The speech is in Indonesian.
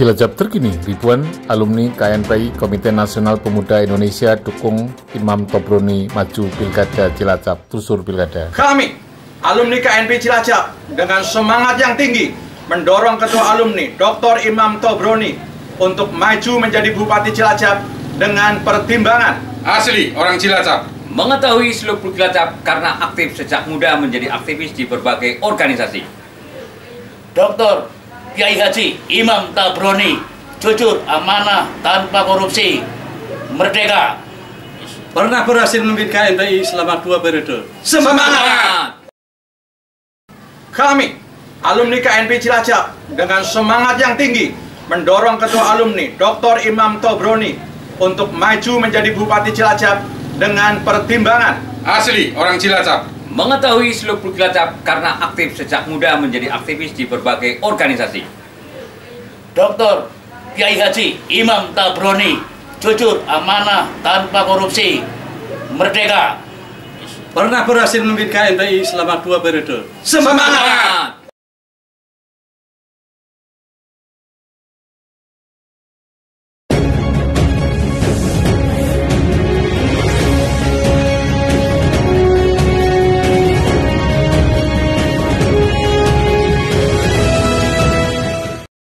Cilacap terkini, ribuan alumni KNPI Komite Nasional Pemuda Indonesia dukung Imam Tobroni maju Pilkada Cilacap, Tusur Pilkada. Kami, alumni KNP Cilacap, dengan semangat yang tinggi, mendorong Ketua Alumni Dr. Imam Tobroni untuk maju menjadi Bupati Cilacap dengan pertimbangan Asli orang Cilacap. Mengetahui seluk beluk Cilacap karena aktif sejak muda menjadi aktivis di berbagai organisasi. Dr. Kiai Haji Imam Tabroni jujur, amanah, tanpa korupsi, merdeka. Pernah berhasil memimpin KNPI selama dua periode. semangat. Kami, alumni KNP Cilacap, dengan semangat yang tinggi, mendorong Ketua Alumni Dr. Imam Tobroni untuk maju menjadi Bupati Cilacap dengan pertimbangan Asli orang Cilacap. Mengetahui seluk beluk Cilacap karena aktif sejak muda menjadi aktivis di berbagai organisasi. Dr. Kiai Haji Imam Tabroni jujur, amanah, tanpa korupsi, merdeka. Pernah berhasil memimpin KNPI selama dua periode. semangat.